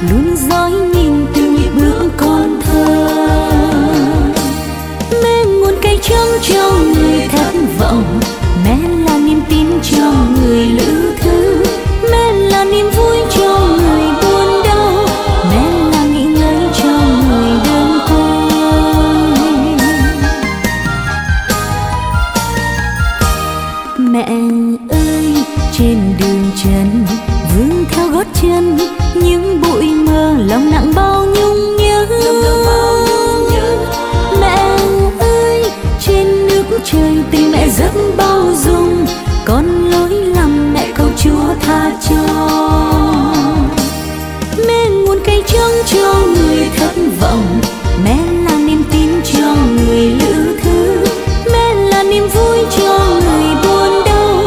luôn dõi nhìn từng bước con thơ. Mẹ nguồn cây trong cho người thất vọng mẹ là niềm tin cho người lữ thư mẹ là niềm vui cho người buồn đau mẹ là nghĩ ngợi cho người đơn côi mẹ ơi, trên đường trần vương theo gót chân. chơi, tình mẹ rất bao dung con lỗi lầm mẹ cầu chúa tha cho. Mẹ nguồn cây trông cho người thất vọng mẹ là niềm tin cho người lữ thứ. Mẹ là niềm vui cho người buồn đau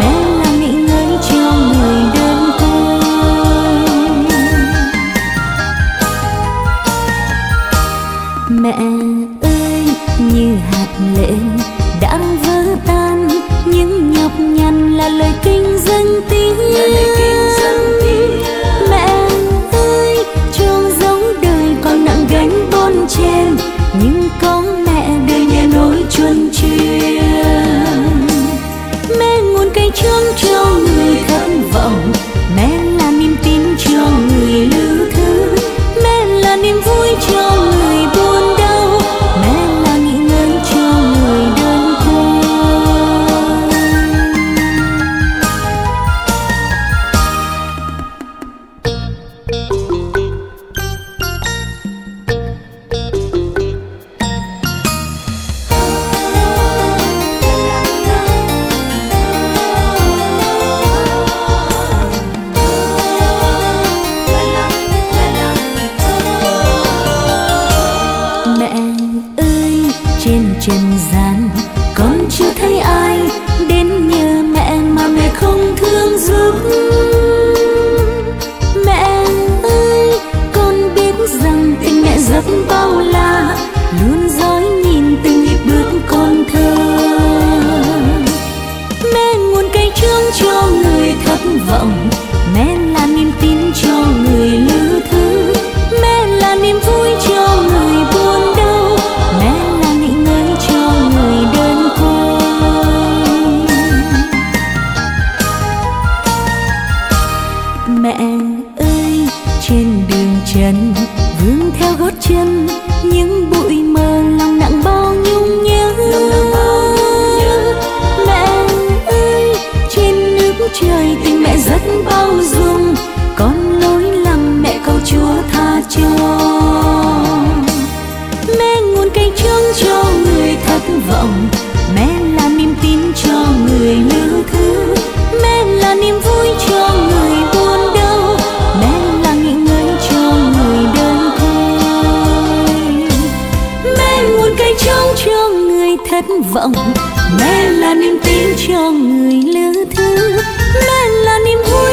mẹ là nghỉ ngơi cho người đơn côi. Mẹ ơi như hạt lệ là lời kinh dân tiếng cho người thất vọng. Mẹ là niềm tin cho người lữ thứ. Mẹ là niềm vui cho người buồn đau. Mẹ là nghỉ ngơi cho người đơn côi. Mẹ ơi, trên đường trần vương theo gót chân, những bụi mơ lòng nặng người lưu thư mẹ là niềm vui cho người buồn đau. Mẹ là nghỉ ngơi cho người đơn côi mẹ nguồn cây trong cho người thất vọng. Mẹ là niềm tin cho người lưu thư mẹ là niềm vui